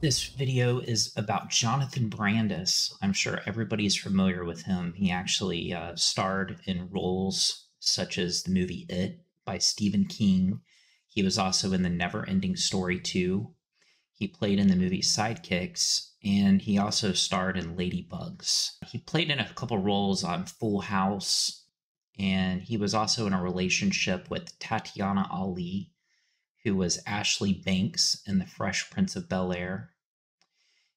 This video is about Jonathan Brandis. I'm sure everybody's familiar with him. He actually uh, starred in roles such as the movie It by Stephen King. He was also in The Never Ending Story 2. He played in the movie Sidekicks, and he also starred in Ladybugs. He played in a couple roles on Full House, and he was also in a relationship with Tatyana Ali who was Ashley Banks in The Fresh Prince of Bel Air.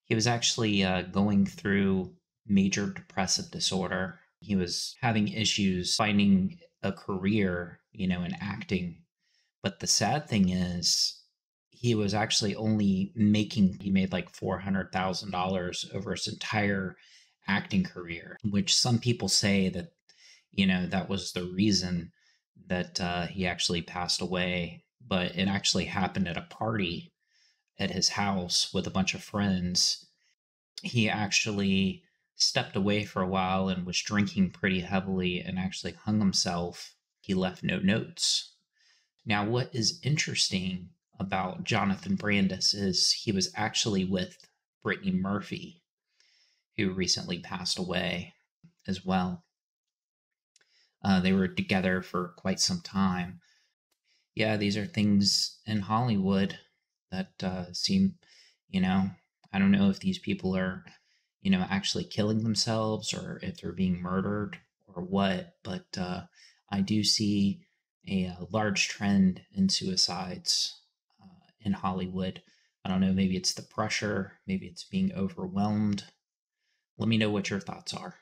He was actually uh, going through major depressive disorder. He was having issues finding a career, you know, in acting. But the sad thing is, he was actually only making, he made like $400,000 over his entire acting career, which some people say that, you know, that was the reason that uh, he actually passed away but it actually happened at a party at his house with a bunch of friends. He actually stepped away for a while and was drinking pretty heavily and actually hung himself. He left no notes. Now, what is interesting about Jonathan Brandis is he was actually with Brittany Murphy, who recently passed away as well. Uh, they were together for quite some time yeah, these are things in Hollywood that uh, seem, you know, I don't know if these people are, you know, actually killing themselves or if they're being murdered or what, but uh, I do see a, a, uh, large trend in suicides uh, in Hollywood. I don't know, maybe it's the pressure, maybe it's being overwhelmed. Let me know what your thoughts are.